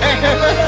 Yeah.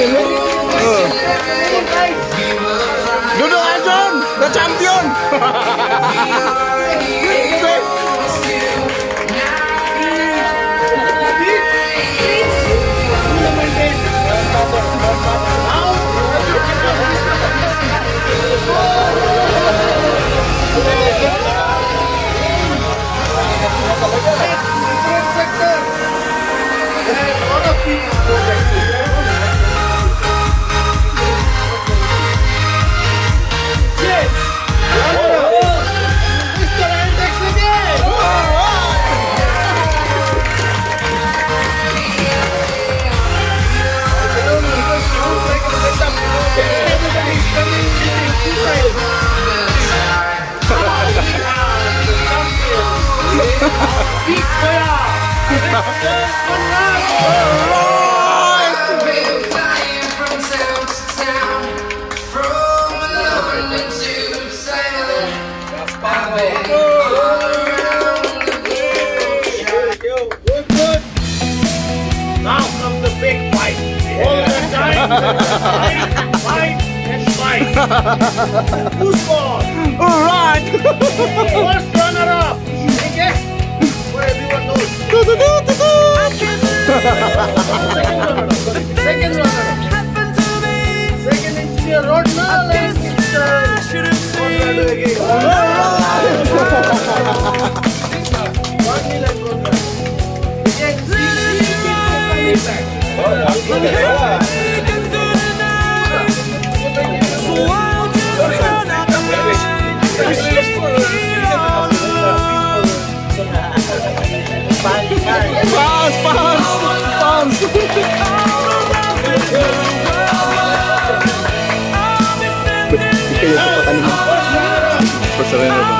tiền luôn ừ. Được được anh John, là champion Sector! Sector! Now comes the big fight. fight and fight. Who scored? All right. First runner up. Where everyone knows. Do, do, do, do, do. Pause, pause, pause. Kita yuk makan ini. Perseruan apa?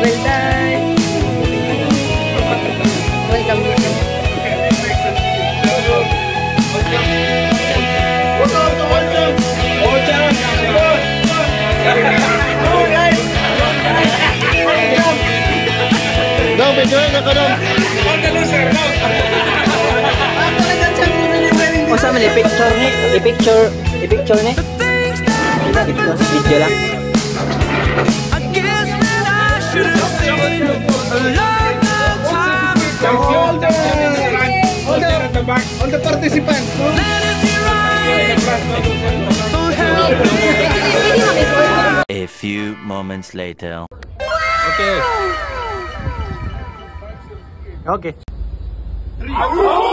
Oh sama di picture nih, di picture, di picture nih. Kita gitu, video lah. all the, all the, all the, all the participants. A few moments later. Okay. Okay.